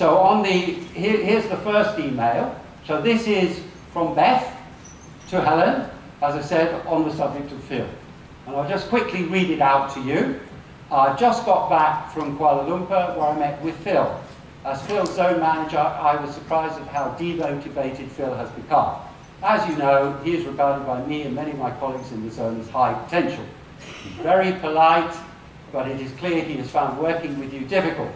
So on the, here, here's the first email. So this is from Beth to Helen, as I said, on the subject of Phil. And I'll just quickly read it out to you. I just got back from Kuala Lumpur where I met with Phil. As Phil's zone manager, I was surprised at how demotivated Phil has become. As you know, he is regarded by me and many of my colleagues in the zone as high potential. He's very polite, but it is clear he has found working with you difficult.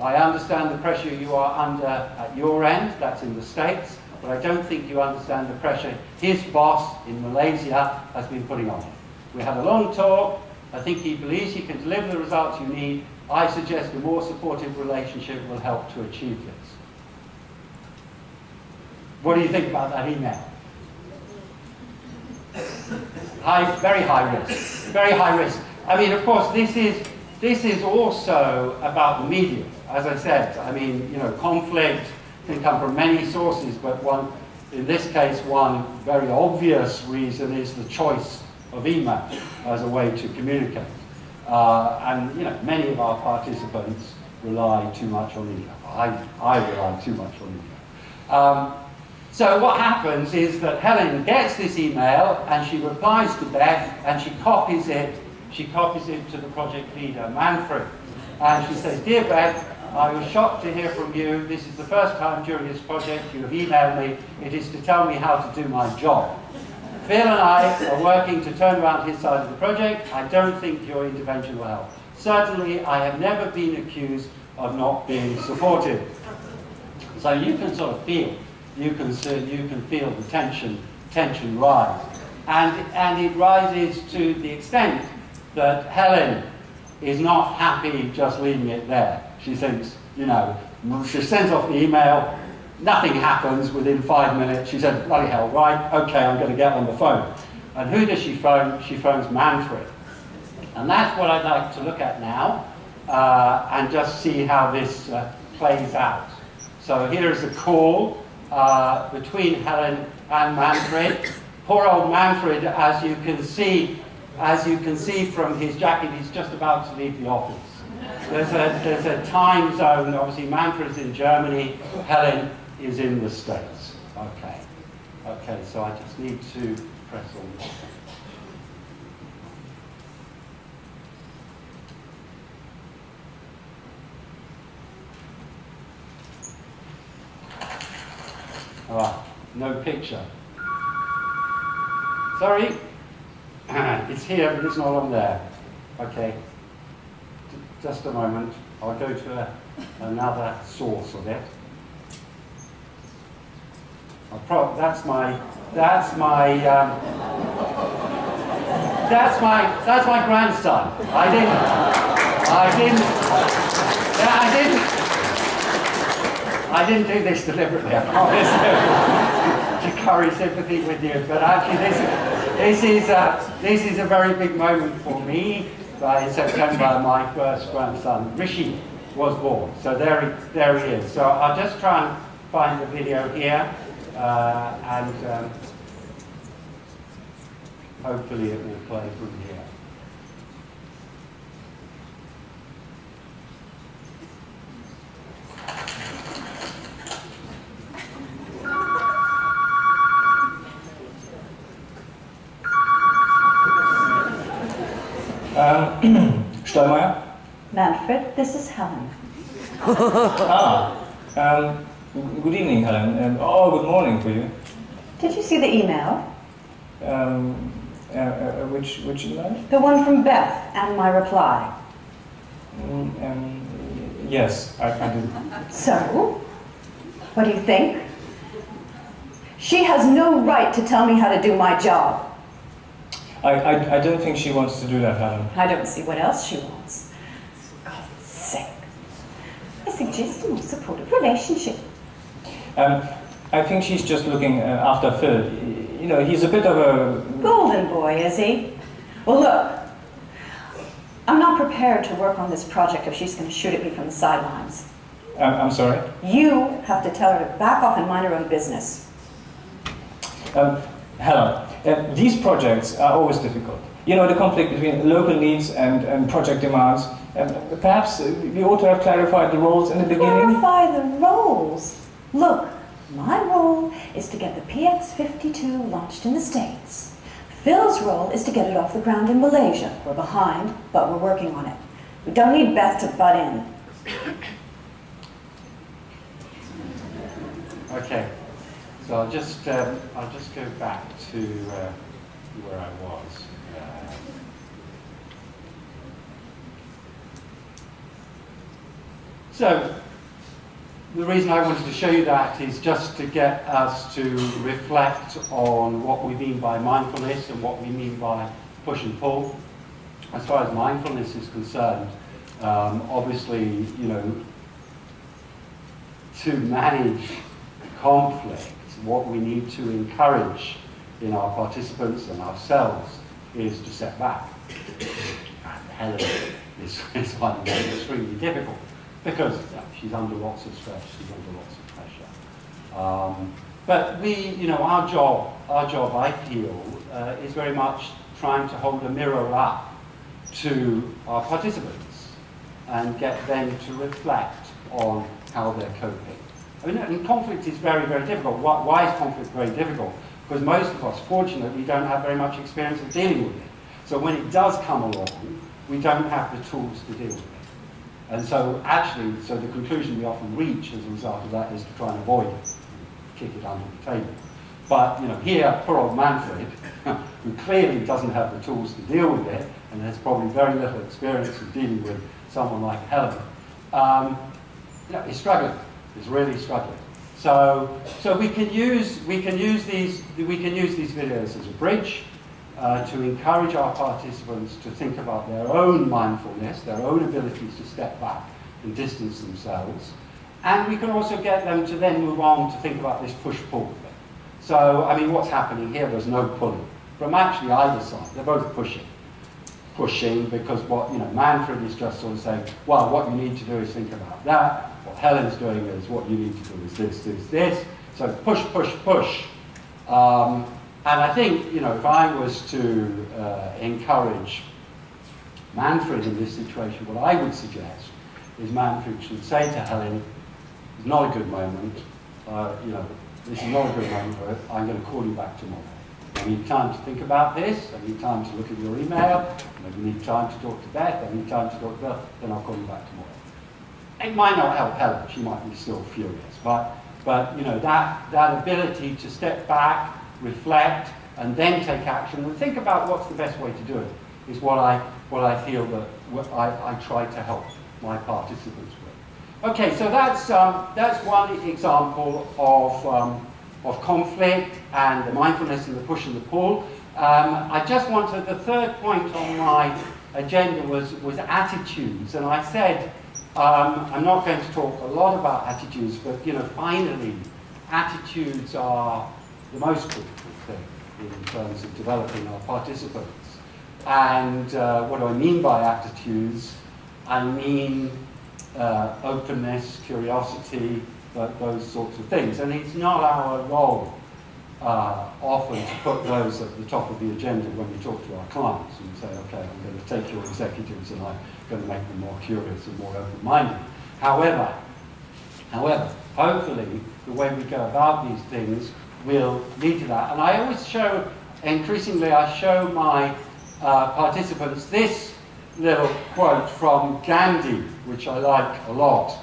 I understand the pressure you are under at your end, that's in the States, but I don't think you understand the pressure his boss in Malaysia has been putting on him. We had a long talk. I think he believes he can deliver the results you need. I suggest a more supportive relationship will help to achieve this. What do you think about that email? High, very high risk. Very high risk. I mean, of course, this is this is also about the media. As I said, I mean, you know, conflict can come from many sources, but one, in this case, one very obvious reason is the choice of email as a way to communicate. Uh, and, you know, many of our participants rely too much on email. I, I rely too much on email. Um, so what happens is that Helen gets this email and she replies to Beth and she copies it. She copies it to the project leader, Manfred. And she says, Dear Beth, I was shocked to hear from you. This is the first time during this project you have emailed me. It is to tell me how to do my job. Phil and I are working to turn around his side of the project. I don't think your intervention will help. Certainly, I have never been accused of not being supportive. So you can sort of feel you can, you can feel the tension, tension rise. And, and it rises to the extent that Helen is not happy just leaving it there. She thinks, you know, she sends off the email, nothing happens within five minutes. She said, bloody hell, right, okay, I'm going to get on the phone. And who does she phone? She phones Manfred. And that's what I'd like to look at now uh, and just see how this uh, plays out. So here's a call uh, between Helen and Manfred. Poor old Manfred, as you can see, as you can see from his jacket, he's just about to leave the office. There's a, there's a time zone, obviously Manfred's in Germany, Helen is in the States. Okay. Okay, so I just need to press on. Ah, no picture. Sorry, it's here, but it's not on there. Okay, just a moment. I'll go to a, another source of it. that's my, that's my, um, that's my, that's my grandson. I didn't, I didn't, I didn't, I didn't do this deliberately, I promise, to curry sympathy with you, but actually this, this, is, a, this is a very big moment for me. Uh, in September, my first grandson, Rishi, was born. So there he, there he is. So I'll just try and find the video here, uh, and um, hopefully it will play from here. Manfred, this is Helen. ah, um, good evening, Helen. Um, oh, good morning for you. Did you see the email? Um, uh, uh, which, which email? The one from Beth and my reply. Mm, um, yes, I, I did. So, what do you think? She has no right to tell me how to do my job. I, I, I don't think she wants to do that, Helen. I don't see what else she wants. For God's sake. I more supportive relationship. Um, I think she's just looking uh, after Phil. You know, he's a bit of a... Golden boy, is he? Well, look. I'm not prepared to work on this project if she's going to shoot at me from the sidelines. I'm, I'm sorry? You have to tell her to back off and mind her own business. Um, Helen, uh, these projects are always difficult. You know, the conflict between local needs and, and project demands. And perhaps we ought to have clarified the roles in the beginning. Clarify the roles? Look, my role is to get the PX-52 launched in the States. Phil's role is to get it off the ground in Malaysia. We're behind, but we're working on it. We don't need Beth to butt in. Okay, so I'll just um, I'll just go back to uh, where I was. Uh, so the reason I wanted to show you that is just to get us to reflect on what we mean by mindfulness and what we mean by push and pull. As far as mindfulness is concerned, um, obviously, you know, to manage conflict, what we need to encourage in our participants and ourselves is to step back. And Helen is, is extremely difficult because she's under lots of stress, she's under lots of pressure. Um, but we, you know, our job, our job, I feel, uh, is very much trying to hold a mirror up to our participants and get them to reflect on how they're coping. I mean, and conflict is very, very difficult. Why, why is conflict very difficult? Because most of us, fortunately, don't have very much experience of dealing with it. So when it does come along, we don't have the tools to deal with it. And so actually, so the conclusion we often reach as a result of that is to try and avoid it, kick it under the table. But you know, here, poor old Manfred, who clearly doesn't have the tools to deal with it, and has probably very little experience of dealing with someone like Helen, um, you know, is struggling is really struggling. So, so we can use we can use these we can use these videos as a bridge uh, to encourage our participants to think about their own mindfulness, their own abilities to step back and distance themselves, and we can also get them to then move on to think about this push-pull thing. So, I mean, what's happening here? There's no pulling from actually either side. They're both pushing pushing because what, you know, Manfred is just sort of saying, well, what you need to do is think about that. What Helen's doing is what you need to do is this, this, this. So push, push, push. Um, and I think, you know, if I was to uh, encourage Manfred in this situation, what I would suggest is Manfred should say to Helen, it's not a good moment, uh, you know, this is not a good moment I'm going to call you back tomorrow. I need time to think about this, I need time to look at your email, I need time to talk to Beth, I need time to talk to Beth, then I'll call you back tomorrow. It might not help Helen, she might be still furious, but, but you know, that, that ability to step back, reflect, and then take action, and think about what's the best way to do it, is what I, what I feel that I, I try to help my participants with. Okay, so that's, um, that's one example of um, of conflict and the mindfulness and the push and the pull. Um, I just wanted, the third point on my agenda was, was attitudes. And I said, um, I'm not going to talk a lot about attitudes, but you know, finally, attitudes are the most critical thing in terms of developing our participants. And uh, what do I mean by attitudes? I mean uh, openness, curiosity, those sorts of things. And it's not our role uh, often to put those at the top of the agenda when we talk to our clients and say, okay, I'm going to take your executives and I'm going to make them more curious and more open-minded. However, however, hopefully the way we go about these things will lead to that. And I always show, increasingly I show my uh, participants this little quote from Gandhi, which I like a lot.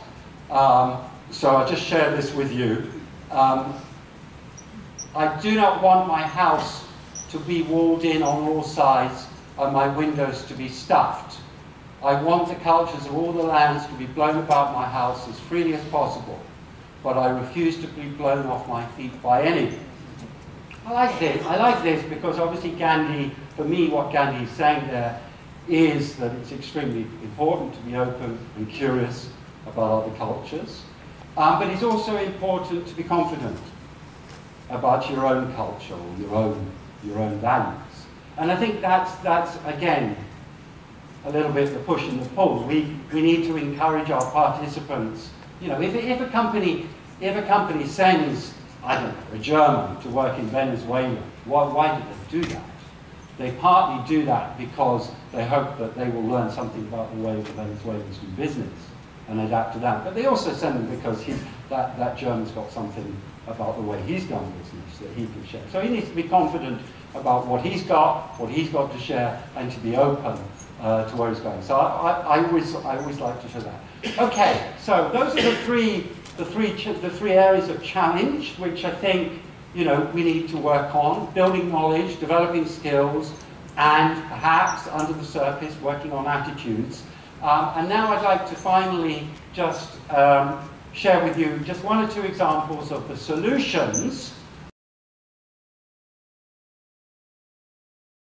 Um, so I'll just share this with you. Um, I do not want my house to be walled in on all sides and my windows to be stuffed. I want the cultures of all the lands to be blown about my house as freely as possible, but I refuse to be blown off my feet by any. I like this. I like this because obviously Gandhi, for me, what Gandhi is saying there is that it's extremely important to be open and curious about other cultures. Um, but it's also important to be confident about your own culture or your own, your own values. And I think that's, that's, again, a little bit the push and the pull. We, we need to encourage our participants. You know, if, if, a company, if a company sends I don't know, a German to work in Venezuela. Why, why did they do that? They partly do that because they hope that they will learn something about the way the Venezuelans do business and adapt to that. But they also send them because he, that, that German's got something about the way he's done business that he can share. So he needs to be confident about what he's got, what he's got to share, and to be open uh, to where he's going. So I, I, I, always, I always like to show that. Okay, so those are the three, the three, the three areas of challenge, which I think you know, we need to work on, building knowledge, developing skills, and perhaps under the surface, working on attitudes. Um, and now I'd like to finally just um, share with you just one or two examples of the solutions